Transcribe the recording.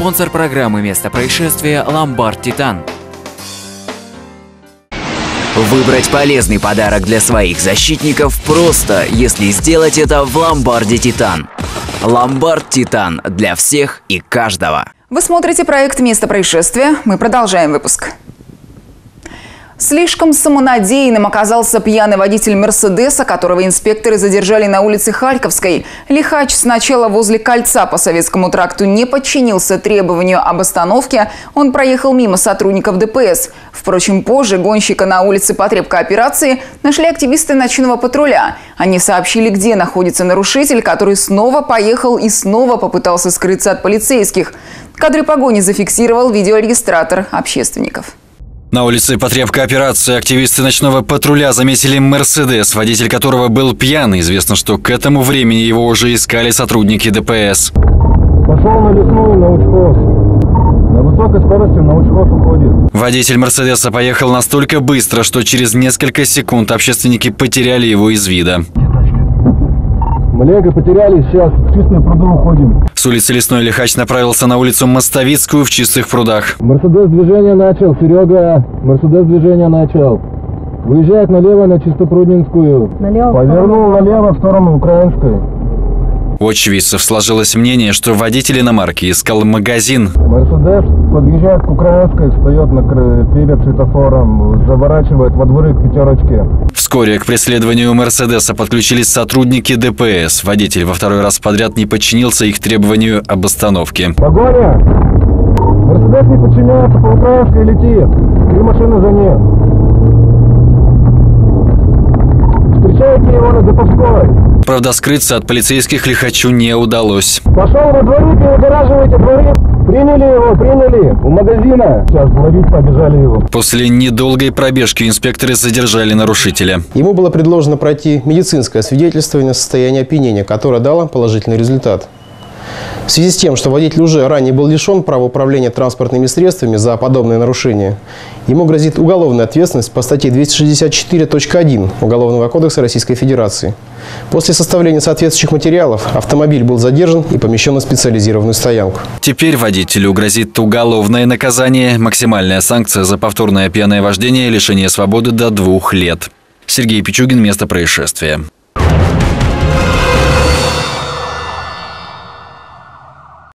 Спонсор программы «Место происшествия» «Ломбард Титан». Выбрать полезный подарок для своих защитников просто, если сделать это в «Ломбарде Титан». «Ломбард Титан» для всех и каждого. Вы смотрите проект «Место происшествия». Мы продолжаем выпуск. Слишком самонадеянным оказался пьяный водитель «Мерседеса», которого инспекторы задержали на улице Харьковской. Лихач сначала возле кольца по Советскому тракту не подчинился требованию об остановке. Он проехал мимо сотрудников ДПС. Впрочем, позже гонщика на улице потребкооперации нашли активисты ночного патруля. Они сообщили, где находится нарушитель, который снова поехал и снова попытался скрыться от полицейских. Кадры погони зафиксировал видеорегистратор общественников. На улице потребка операции активисты ночного патруля заметили «Мерседес», водитель которого был пьян. Известно, что к этому времени его уже искали сотрудники ДПС. Пошел на лесную, на учхоз. На высокой скорости на учхоз уходит. Водитель «Мерседеса» поехал настолько быстро, что через несколько секунд общественники потеряли его из вида. Маленько потеряли, сейчас в чистые пруды уходим. С улицы Лесной Лихач направился на улицу Мостовицкую в Чистых прудах. Мерседес движение начал, Серега. Мерседес движение начал. Выезжает налево на Чистопруднинскую. Налево. Повернул налево в сторону Украинской. У очевидцев сложилось мнение, что водитель иномарки искал магазин. Мерседес подъезжает к Украинской, встает на кр- перед светофором, заворачивает во дворы к пятерочке. Вскоре к преследованию Мерседеса подключились сотрудники ДПС. Водитель во второй раз подряд не подчинился их требованию об остановке. Погоня! Мерседес не подчиняется, по Украинской летит. Три машины за ним. Встречайте его на Заповской. Правда, скрыться от полицейских лихачу не удалось. Пошел во дворы, перегораживайте дворы. Приняли его, приняли. У магазина. Сейчас ловить побежали его. После недолгой пробежки инспекторы задержали нарушителя. Ему было предложено пройти медицинское свидетельствование состояния опьянения, которое дало положительный результат. В связи с тем, что водитель уже ранее был лишен права управления транспортными средствами за подобные нарушения, ему грозит уголовная ответственность по статье 264.1 Уголовного кодекса Российской Федерации. После составления соответствующих материалов автомобиль был задержан и помещен на специализированную стоянку. Теперь водителю грозит уголовное наказание, максимальная санкция за повторное пьяное вождение и лишение свободы до двух лет. Сергей Пичугин, место происшествия.